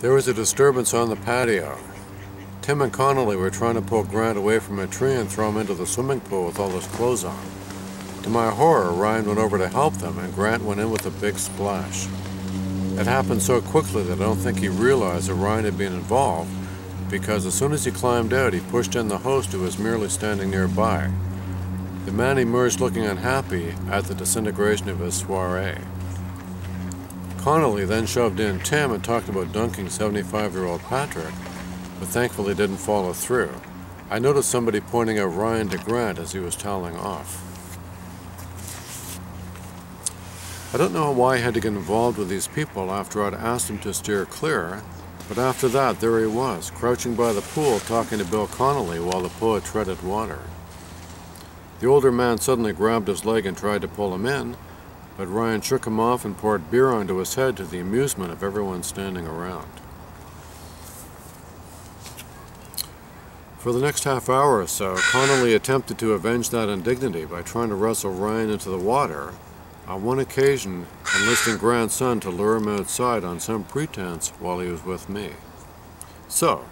There was a disturbance on the patio. Tim and Connolly were trying to pull Grant away from a tree and throw him into the swimming pool with all his clothes on. To my horror, Ryan went over to help them, and Grant went in with a big splash. It happened so quickly that I don't think he realized that Ryan had been involved, because as soon as he climbed out, he pushed in the host who was merely standing nearby. The man emerged looking unhappy at the disintegration of his soiree. Connolly then shoved in Tim and talked about dunking 75 year old Patrick, but thankfully didn't follow through. I noticed somebody pointing out Ryan to Grant as he was toweling off. I don't know why I had to get involved with these people after I'd asked him to steer clear, but after that, there he was, crouching by the pool talking to Bill Connolly while the poet treaded water. The older man suddenly grabbed his leg and tried to pull him in, but Ryan shook him off and poured beer onto his head to the amusement of everyone standing around. For the next half hour or so, Connolly attempted to avenge that indignity by trying to wrestle Ryan into the water, on one occasion enlisting Grant's son to lure him outside on some pretense while he was with me. So,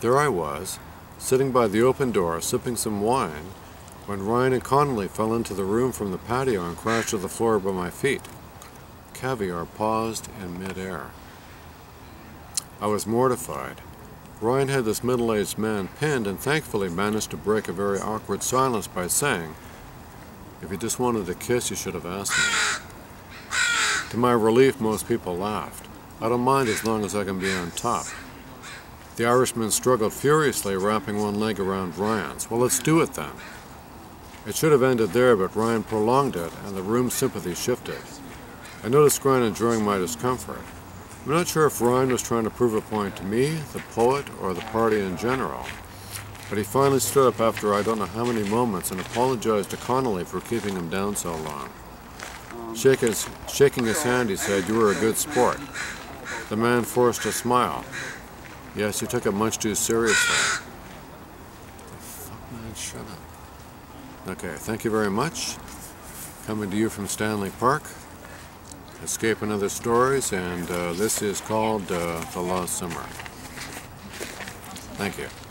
there I was, sitting by the open door, sipping some wine, when Ryan and Connolly fell into the room from the patio and crashed to the floor by my feet. Caviar paused in midair. I was mortified. Ryan had this middle-aged man pinned and thankfully managed to break a very awkward silence by saying, if you just wanted a kiss, you should have asked me. To my relief, most people laughed. I don't mind as long as I can be on top. The Irishman struggled furiously, wrapping one leg around Ryan's. Well, let's do it then. It should have ended there, but Ryan prolonged it, and the room's sympathy shifted. I noticed Ryan enjoying my discomfort. I'm not sure if Ryan was trying to prove a point to me, the poet, or the party in general. But he finally stood up after I don't know how many moments and apologized to Connolly for keeping him down so long. Um, Shake his, shaking his hand, he said, You were a good sport. The man forced a smile. Yes, he took it much too seriously. The Fuck, man, shut up. Okay, thank you very much. Coming to you from Stanley Park. Escape and Other Stories, and uh, this is called uh, The Lost Summer. Thank you.